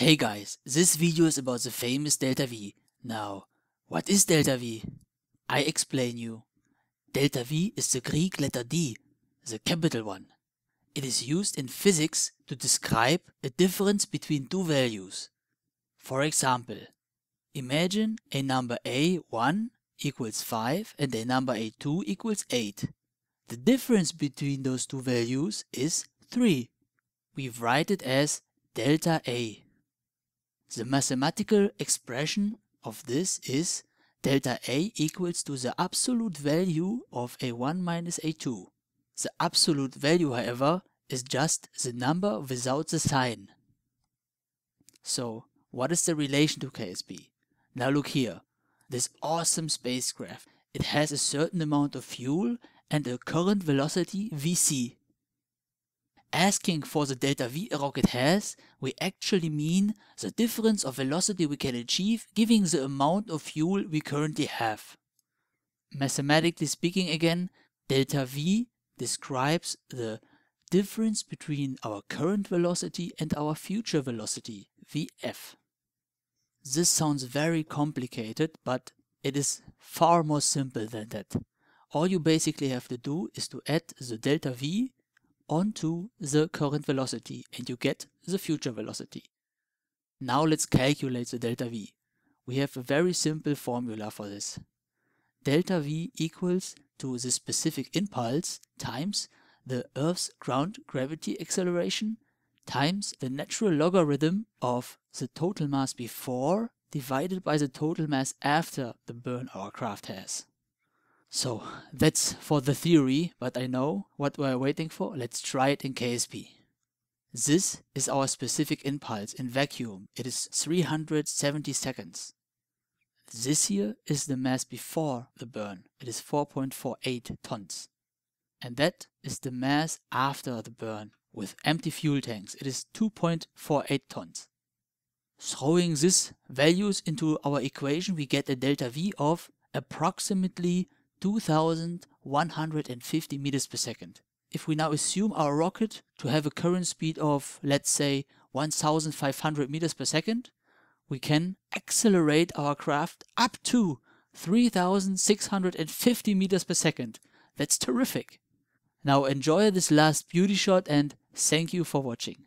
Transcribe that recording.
Hey guys, this video is about the famous delta V. Now, what is delta V? I explain you. Delta V is the Greek letter D, the capital one. It is used in physics to describe a difference between two values. For example, imagine a number a1 equals 5 and a number a2 equals 8. The difference between those two values is 3. We write it as delta A. The mathematical expression of this is delta A equals to the absolute value of A1 minus A2. The absolute value, however, is just the number without the sign. So, what is the relation to KSP? Now look here. This awesome spacecraft. It has a certain amount of fuel and a current velocity vc asking for the delta V a rocket has, we actually mean the difference of velocity we can achieve giving the amount of fuel we currently have. Mathematically speaking again, delta V describes the difference between our current velocity and our future velocity, Vf. This sounds very complicated, but it is far more simple than that. All you basically have to do is to add the delta V onto the current velocity and you get the future velocity. Now let's calculate the delta V. We have a very simple formula for this. Delta V equals to the specific impulse times the Earth's ground gravity acceleration times the natural logarithm of the total mass before divided by the total mass after the burn our craft has. So that's for the theory, but I know what we're waiting for. Let's try it in KSP. This is our specific impulse in vacuum. It is 370 seconds. This here is the mass before the burn. It is 4.48 tons. And that is the mass after the burn with empty fuel tanks. It is 2.48 tons. Throwing these values into our equation, we get a delta V of approximately 2150 meters per second. If we now assume our rocket to have a current speed of, let's say, 1500 meters per second, we can accelerate our craft up to 3650 meters per second. That's terrific. Now enjoy this last beauty shot and thank you for watching.